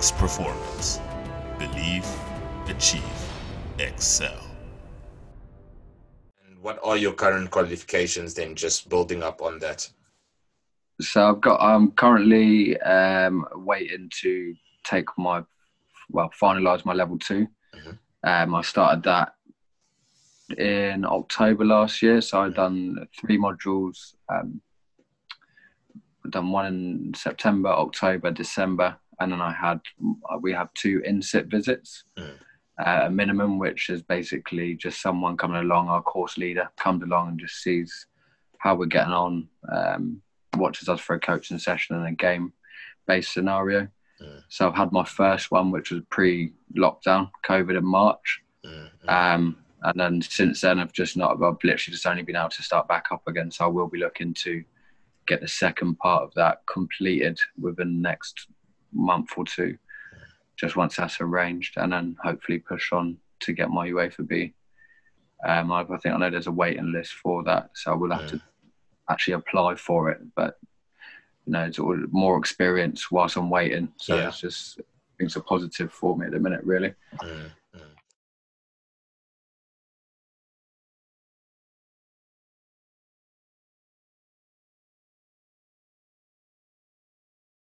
max performance. Believe, achieve, excel. And what are your current qualifications then, just building up on that? So I've got. I'm currently um, waiting to take my, well, finalise my level 2 Mhm. Um, I started that in October last year. So I've done three modules. Um, I've done one in September, October, December, and then I had we have two in-situ visits. Mm. Uh, a minimum, which is basically just someone coming along, our course leader comes along and just sees how we're getting on, um, watches us for a coaching session and a game-based scenario. Mm. So I've had my first one, which was pre-lockdown, COVID in March. Mm, Um, and then since then, I've just not, I've literally just only been able to start back up again. So I will be looking to get the second part of that completed within the next month or two, just once that's arranged, and then hopefully push on to get my UEFA B. Um, I, I think I know there's a waiting list for that, so I will have to actually apply for it. But you know, it's all more experience whilst I'm waiting, so Yeah. it's just it's a positive for me at the minute, really. mm.